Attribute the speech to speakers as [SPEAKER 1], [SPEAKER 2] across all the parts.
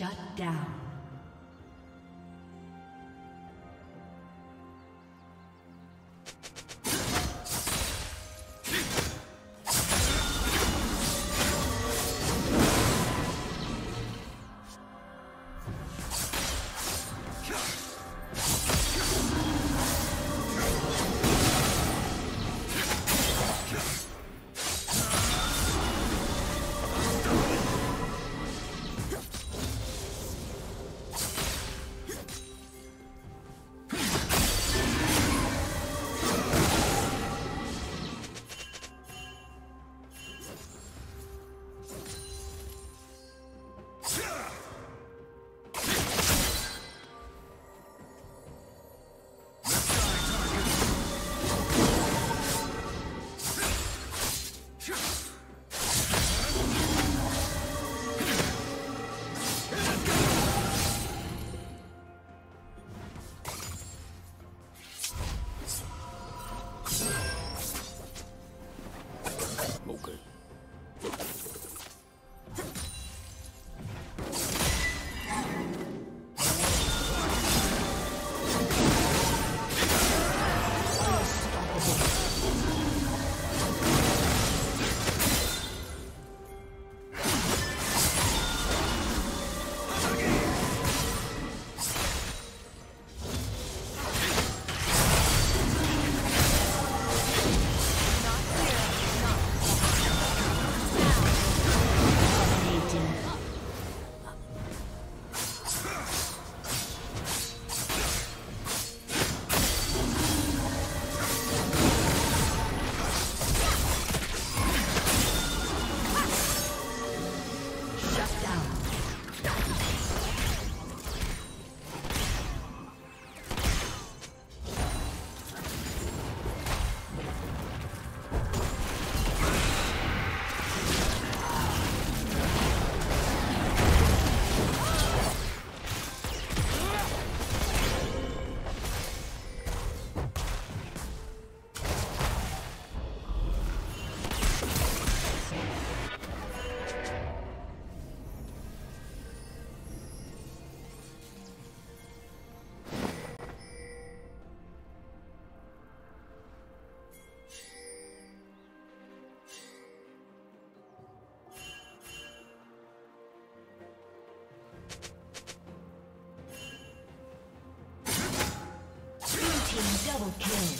[SPEAKER 1] Shut down. Double kill.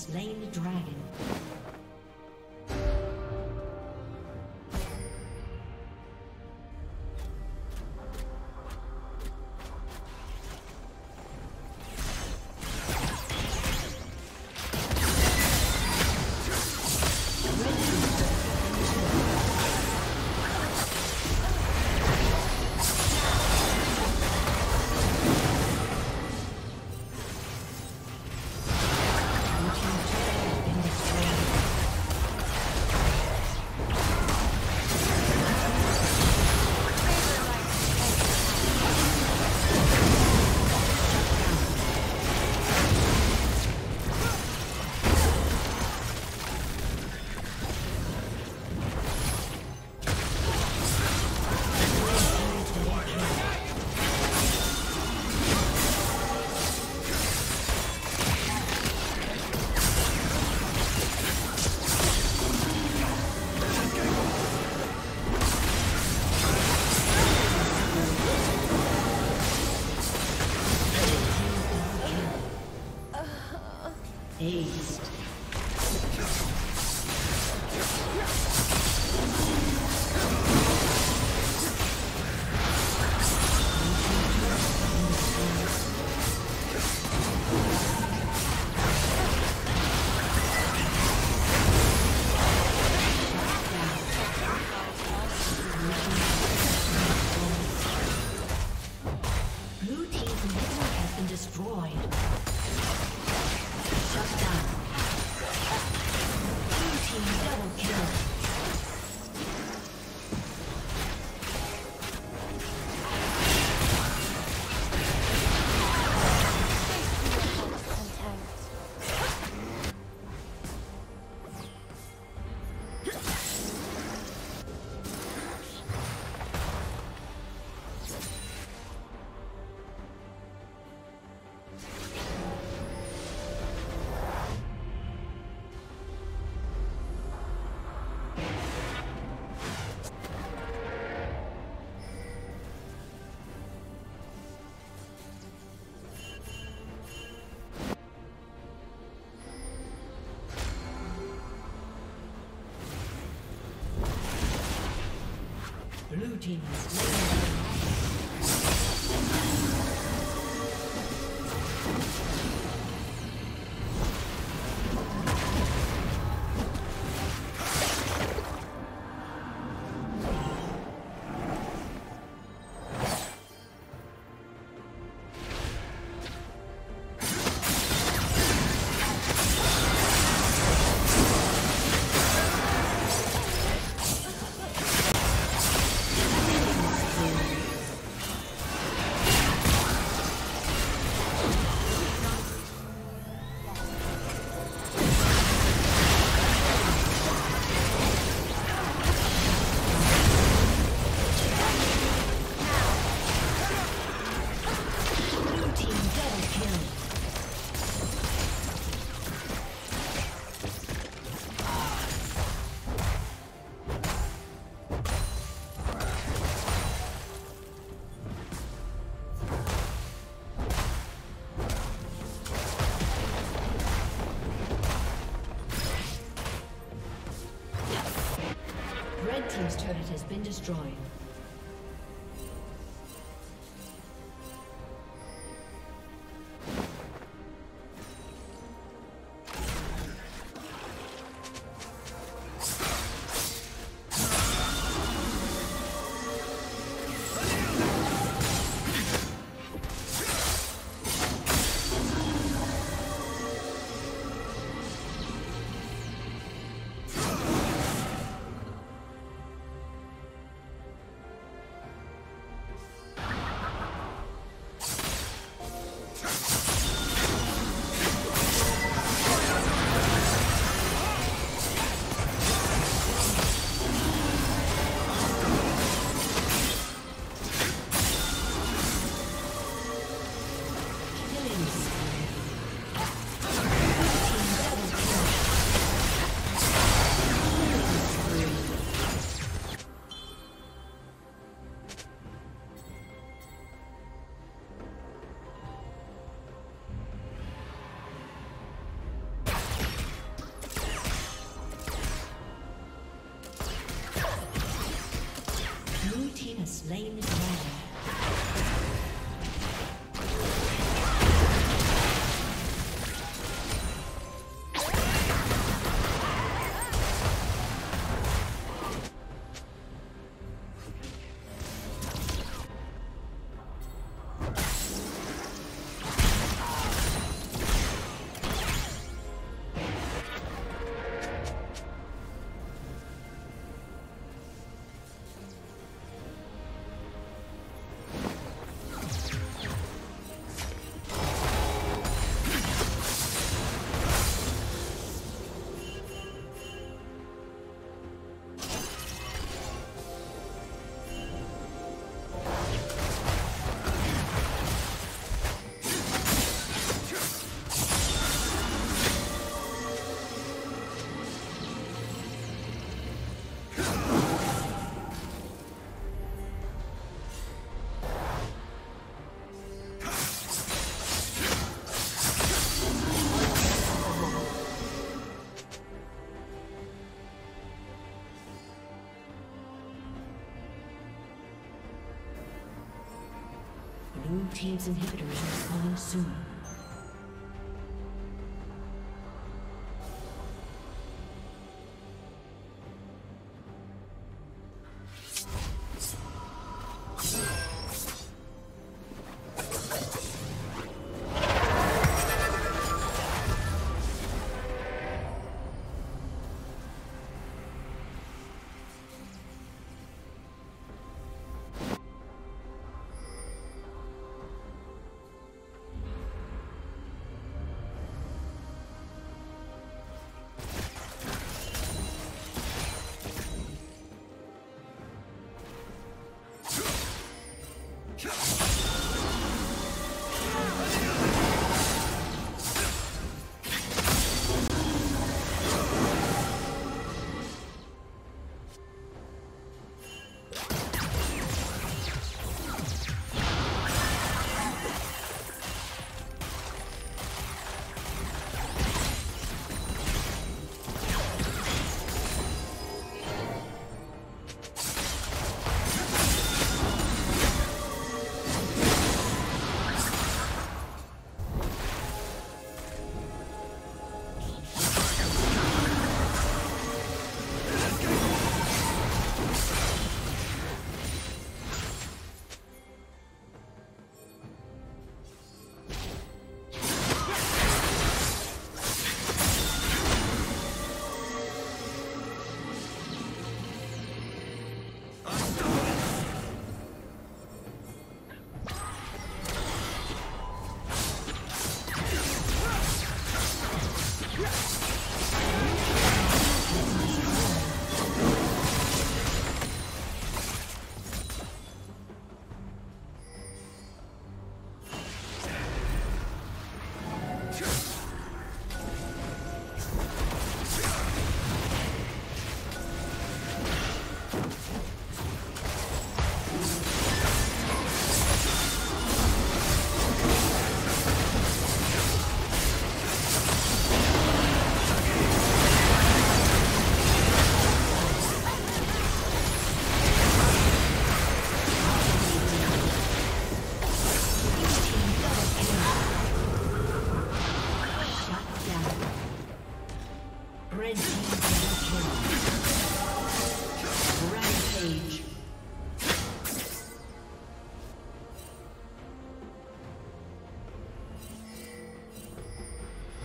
[SPEAKER 1] Slain the dragon. aced. Team. has been destroyed. Team's inhibitor is respawning soon.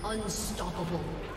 [SPEAKER 1] Unstoppable.